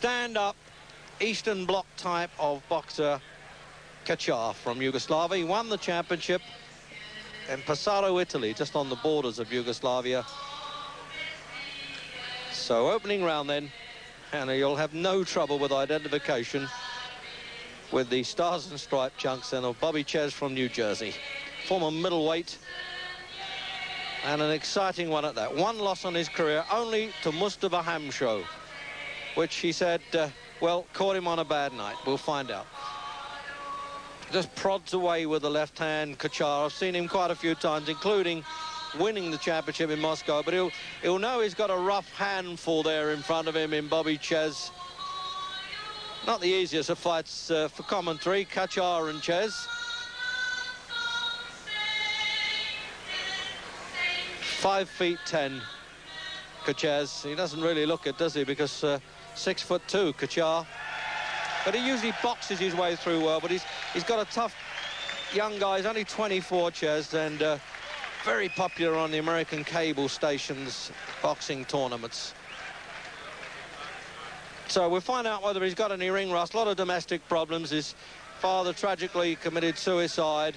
stand-up Eastern Bloc type of boxer Kachar from Yugoslavia. He won the championship in Pesaro, Italy, just on the borders of Yugoslavia. So opening round then, and you'll have no trouble with identification with the Stars and Stripe chunks and of Bobby Czyz from New Jersey. Former middleweight and an exciting one at that. One loss on his career, only to Mustafa Hamsho, which he said, uh, well, caught him on a bad night. We'll find out. Just prods away with the left hand, Kachar. I've seen him quite a few times, including winning the championship in Moscow, but he'll, he'll know he's got a rough handful there in front of him in Bobby Czyz. Not the easiest of fights uh, for commentary, Kachar and Czyz. Five feet ten, Kachez. He doesn't really look it, does he? Because uh, six foot two, Kachar. But he usually boxes his way through well, but he's he's got a tough young guy. He's only 24, Czyz, and uh, very popular on the American cable stations boxing tournaments. So we'll find out whether he's got any ring rust. A lot of domestic problems. His father tragically committed suicide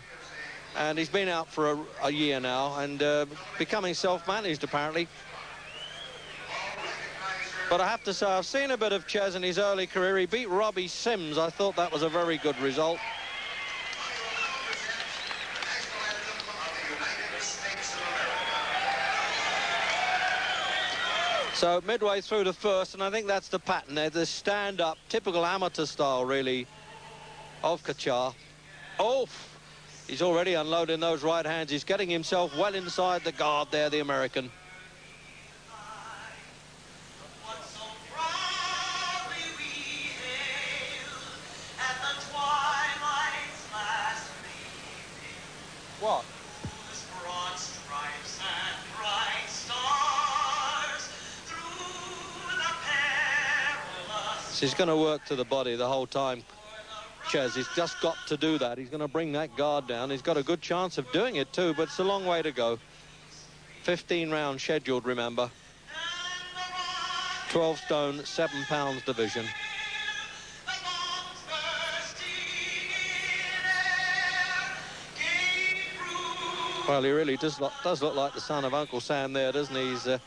and he's been out for a, a year now and uh, becoming self-managed apparently. But I have to say, I've seen a bit of Czyz in his early career. He beat Robbie Sims. I thought that was a very good result. So midway through the first, and I think that's the pattern there, the stand-up, typical amateur style, really, of Kachar. Oh, he's already unloading those right hands. He's getting himself well inside the guard there, the American. He's going to work to the body the whole time. Czyz, he's just got to do that. He's going to bring that guard down. He's got a good chance of doing it too, but it's a long way to go. 15 rounds scheduled, remember. 12 stone, 7 pounds division. Well, he really does look, does look like the son of Uncle Sam there, doesn't he? He's uh,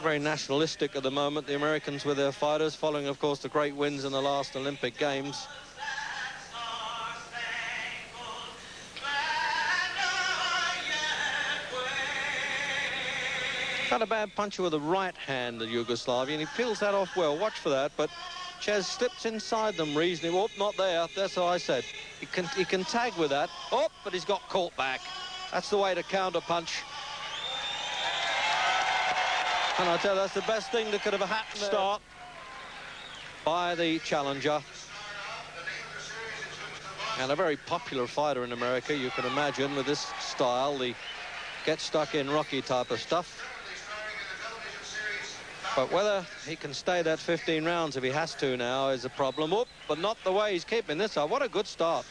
very nationalistic at the moment, the Americans with their fighters, following, of course, the great wins in the last Olympic Games. Got a bad puncher with the right hand, the Yugoslavian. He peels that off well. Watch for that, but Czyz slips inside them reasonably. Oh, not there. That's what I said. He can, he can tag with that. Oh, but he's got caught back. That's the way to counter punch. And I tell you, that's the best thing that could have happened. Start by the challenger. And a very popular fighter in America, you can imagine, with this style, the get stuck in Rocky type of stuff. But whether he can stay that 15 rounds if he has to now is a problem. Oop, but not the way he's keeping this up. What a good start.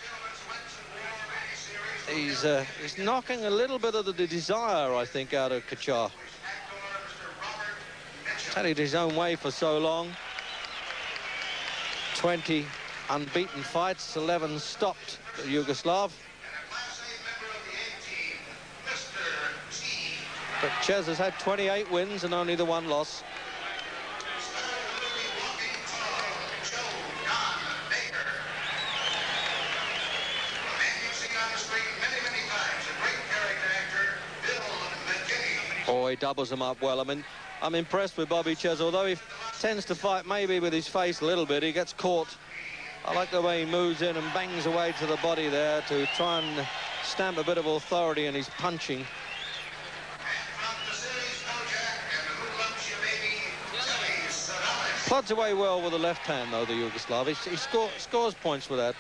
He's, uh, he's knocking a little bit of the desire, I think, out of Kachar had it his own way for so long. 20 unbeaten fights, 11 stopped the Yugoslav. But Czyz has had 28 wins and only the one loss. He doubles them up well. I mean, I'm impressed with Bobby Czyz, although he tends to fight maybe with his face a little bit. He gets caught. I like the way he moves in and bangs away to the body there to try and stamp a bit of authority in his punching. Plods away well with the left hand, though, the Yugoslav. He, he score, scores points with that.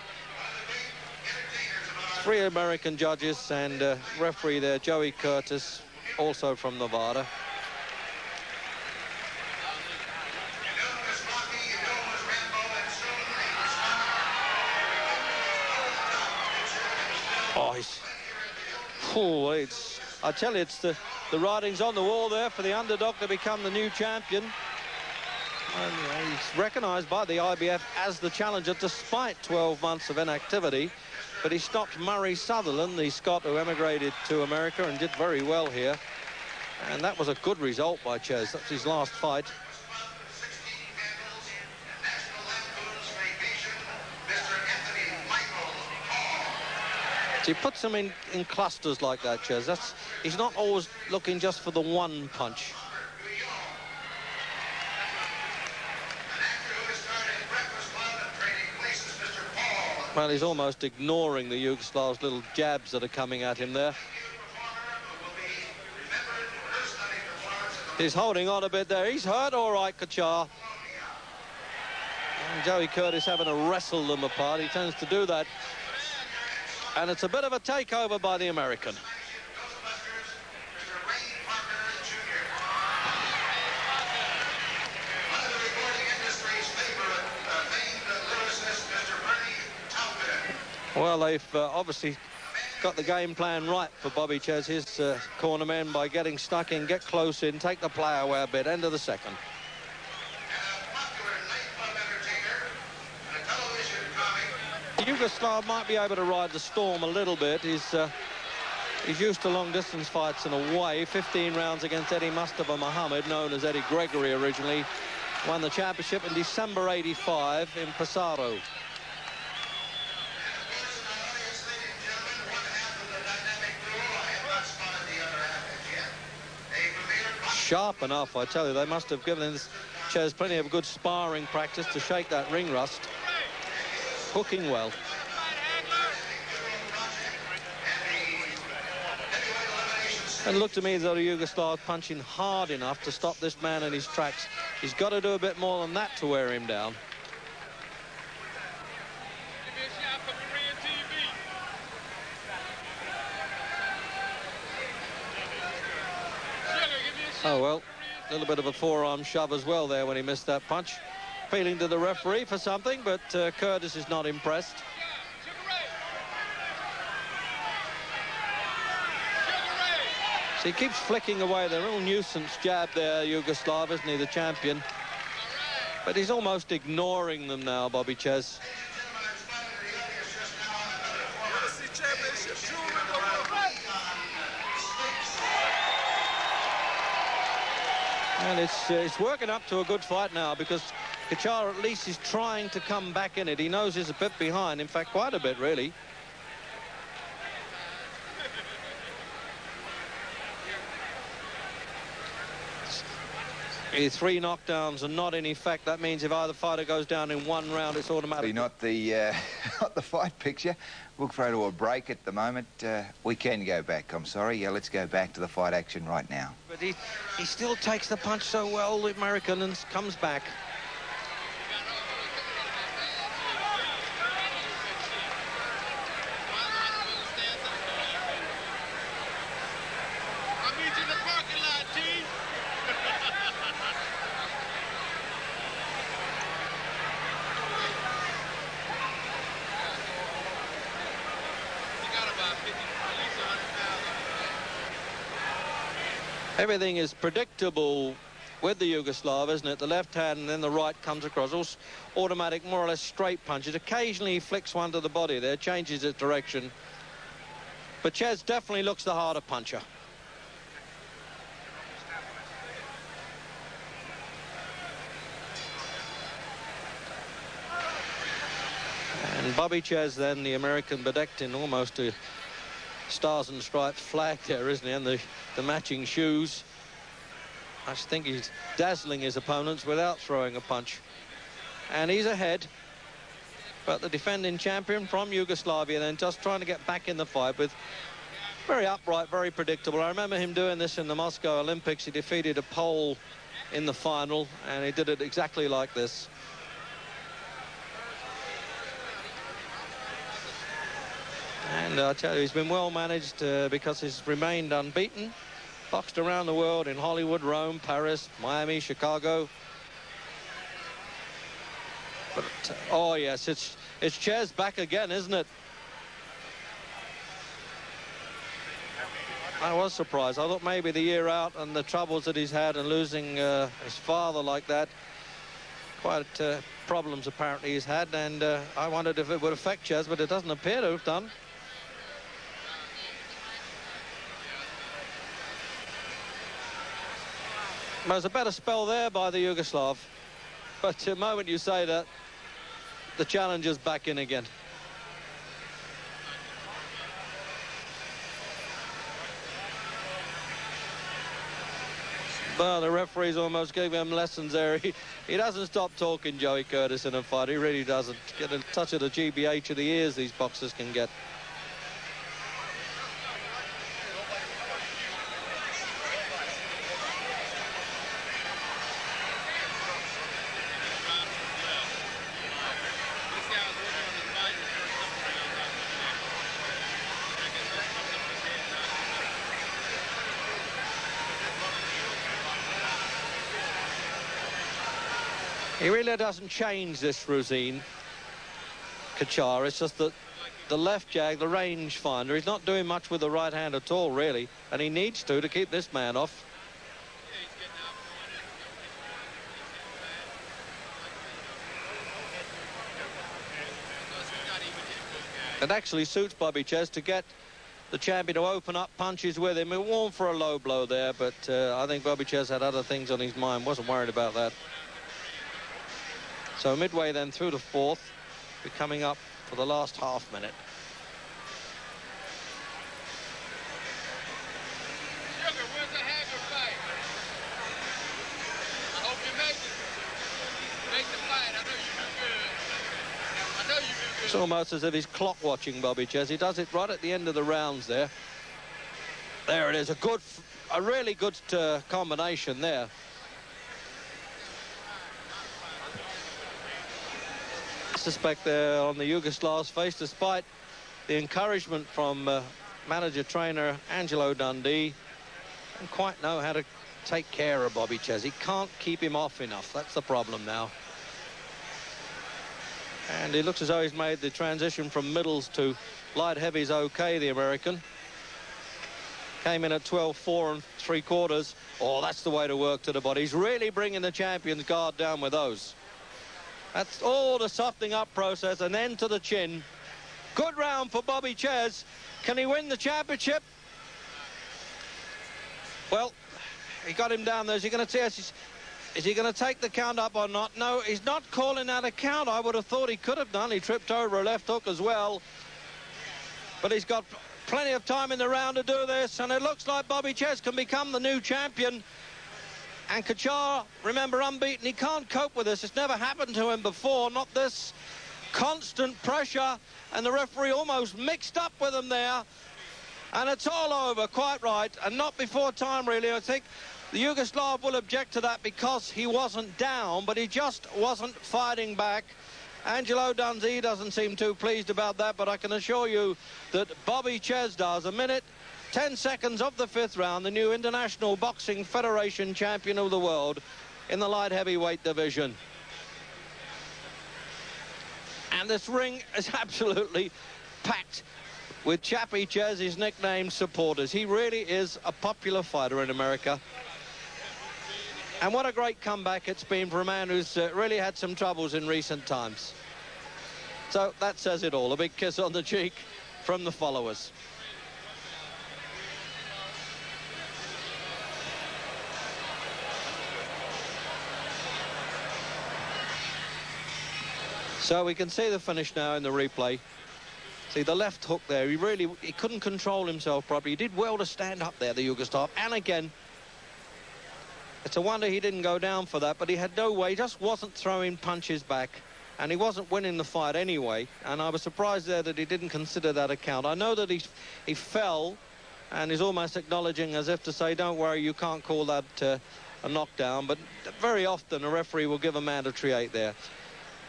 Three American judges and uh, referee there, Joey Curtis, also from Nevada. Oh, he's... Oh, it's... I tell you, it's the, the writing's on the wall there for the underdog to become the new champion. And he's recognised by the IBF as the challenger despite 12 months of inactivity. But he stopped Murray Sutherland, the Scot who emigrated to America and did very well here. And that was a good result by Czyz. That's his last fight. He puts them in, in clusters like that, Czyz. That's, he's not always looking just for the one punch. Well, he's almost ignoring the Yugoslav's little jabs that are coming at him there. He's holding on a bit there. He's hurt all right, Kochar. And Joey Curtis having to wrestle them apart. He tends to do that and it's a bit of a takeover by the American. Well, they've uh, obviously got the game plan right for Bobby Czyz, his uh, corner men, by getting stuck in, get close in, take the play away a bit, end of the second. Yugoslav might be able to ride the storm a little bit. He's uh, he's used to long distance fights in a way. 15 rounds against Eddie Mustafa Muhammad, known as Eddie Gregory originally. Won the championship in December 85 in Pesaro. Sharp enough, I tell you. They must have given this Czyz plenty of good sparring practice to shake that ring rust hooking well. And looked to me as though Yugoslav punching hard enough to stop this man in his tracks. He's got to do a bit more than that to wear him down. Oh, well, a little bit of a forearm shove as well there when he missed that punch appealing to the referee for something, but uh, Curtis is not impressed. He keeps flicking away the real nuisance jab there, Yugoslav, isn't he, the champion? But he's almost ignoring them now, Bobby Czyz. And it's, uh, it's working up to a good fight now because Kochar at least is trying to come back in it. He knows he's a bit behind, in fact, quite a bit, really. Three knockdowns and not in effect. That means if either fighter goes down in one round, it's automatic. Not the uh, not the fight picture. We'll throw to a break at the moment. Uh, we can go back. I'm sorry. Yeah, let's go back to the fight action right now. But he he still takes the punch so well, the American, and comes back. Everything is predictable with the Yugoslav, isn't it? The left hand and then the right comes across. All automatic, more or less straight punches. Occasionally he flicks one to the body there, changes its direction. But Czyz definitely looks the harder puncher. And Bobby Czyz then, the American bedecked in almost a stars and stripes flag there, isn't he? And the, the matching shoes. I think he's dazzling his opponents without throwing a punch. And he's ahead. But the defending champion from Yugoslavia then just trying to get back in the fight with very upright, very predictable. I remember him doing this in the Moscow Olympics. He defeated a Pole in the final, and he did it exactly like this. And I tell you, he's been well managed uh, because he's remained unbeaten. Boxed around the world in Hollywood, Rome, Paris, Miami, Chicago. But, oh, yes, it's, it's Czyz back again, isn't it? I was surprised. I thought maybe the year out and the troubles that he's had and losing uh, his father like that, quite uh, problems apparently he's had, and uh, I wondered if it would affect Czyz, but it doesn't appear to have done. There's a better spell there by the Yugoslav. But the moment you say that, the challenger's back in again. Well, the referee's almost giving him lessons there. He, he doesn't stop talking, Joey Curtis, in a fight. He really doesn't. Get a touch of the GBH of the ears these boxers can get. He really doesn't change this routine, Kachar. It's just that the left jag, the range finder, he's not doing much with the right hand at all, really. And he needs to to keep this man off. It actually suits Bobby Czyz to get the champion to open up punches with him. He warned for a low blow there, but uh, I think Bobby Czyz had other things on his mind. Wasn't worried about that. So midway then through the fourth, we're coming up for the last half minute. It's almost as if he's clock watching Bobby Czyz. He does it right at the end of the rounds there. There it is, a good, a really good uh, combination there. Suspect there on the Yugoslav's face, despite the encouragement from uh, manager-trainer Angelo Dundee, and quite know how to take care of Bobby Czyz. He can't keep him off enough. That's the problem now. And he looks as though he's made the transition from middles to light heavies okay, the American. Came in at 12-4 and three quarters. Oh, that's the way to work to the body. He's really bringing the champion's guard down with those. That's all the softening up process and then to the chin. Good round for Bobby Czyz. Can he win the championship? Well, he got him down there. Is he going to test? Is he going to take the count up or not? No, he's not calling out a count. I would have thought he could have done. He tripped over a left hook as well. But he's got plenty of time in the round to do this, and it looks like Bobby Czyz can become the new champion. And Kachar, remember, unbeaten. He can't cope with this. It's never happened to him before, not this constant pressure. And the referee almost mixed up with him there. And it's all over, quite right. And not before time, really. I think the Yugoslav will object to that because he wasn't down, but he just wasn't fighting back. Angelo Dundee doesn't seem too pleased about that, but I can assure you that Bobby Czyz does. A minute 10 seconds of the fifth round, the new International Boxing Federation champion of the world in the light heavyweight division. And this ring is absolutely packed with Chappie Czyz, his nickname supporters. He really is a popular fighter in America. And what a great comeback it's been for a man who's uh, really had some troubles in recent times. So that says it all. A big kiss on the cheek from the followers. So we can see the finish now in the replay. See the left hook there. He really he couldn't control himself properly. He did well to stand up there, the Yugoslav. And again, it's a wonder he didn't go down for that, but he had no way. He just wasn't throwing punches back. And he wasn't winning the fight anyway. And I was surprised there that he didn't consider that account. I know that he, he fell and he's almost acknowledging as if to say, don't worry, you can't call that uh, a knockdown. But very often a referee will give a mandatory eight there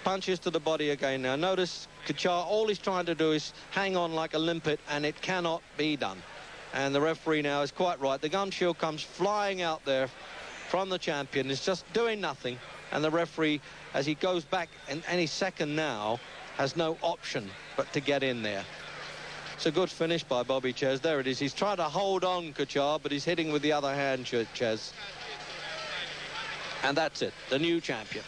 punches to the body again now. Notice Kachar, all he's trying to do is hang on like a limpet, and it cannot be done. And the referee now is quite right. The gun shield comes flying out there from the champion. It's just doing nothing. And the referee, as he goes back in any second now, has no option but to get in there. It's a good finish by Bobby Czyz. There it is. He's trying to hold on Kachar, but he's hitting with the other hand, Czyz. And that's it, the new champion.